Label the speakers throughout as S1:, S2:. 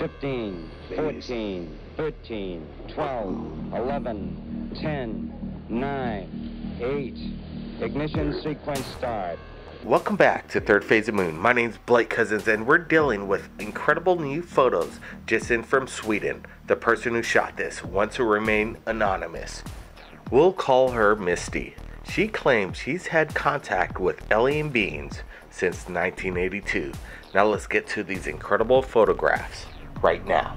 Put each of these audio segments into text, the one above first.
S1: 15, 14, 13, 12, 11, 10, 9, 8. Ignition sequence start.
S2: Welcome back to Third Phase of Moon. My name's Blake Cousins, and we're dealing with incredible new photos just in from Sweden. The person who shot this wants to remain anonymous. We'll call her Misty. She claims she's had contact with alien beings since 1982. Now let's get to these incredible photographs right now.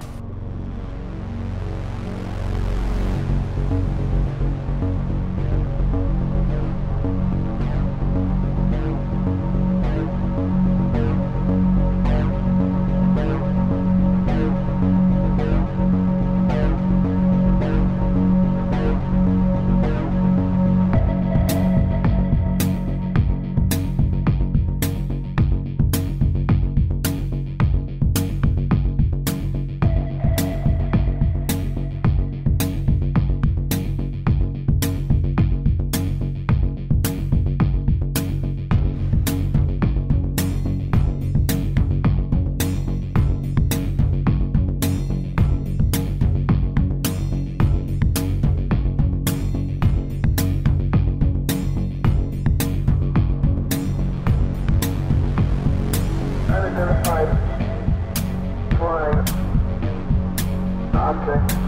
S3: Object.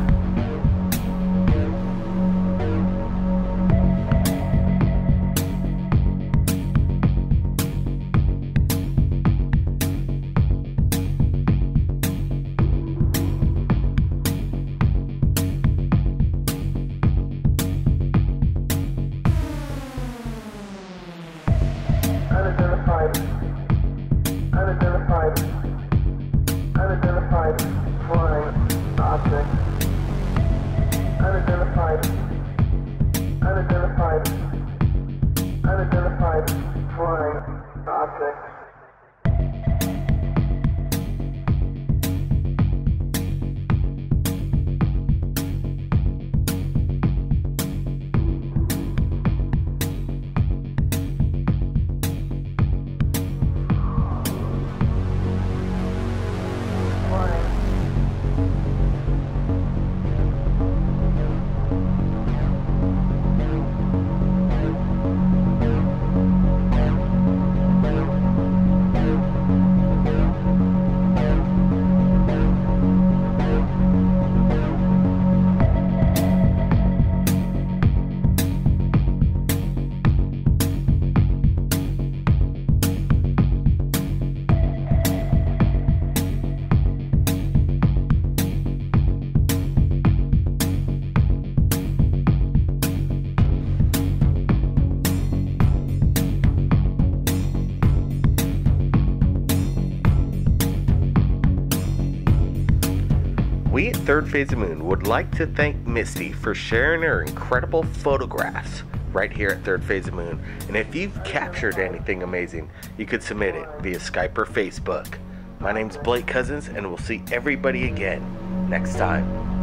S2: We at Third Phase of Moon would like to thank Misty for sharing her incredible photographs right here at Third Phase of Moon. And if you've captured anything amazing, you could submit it via Skype or Facebook. My name's Blake Cousins, and we'll see everybody again next time.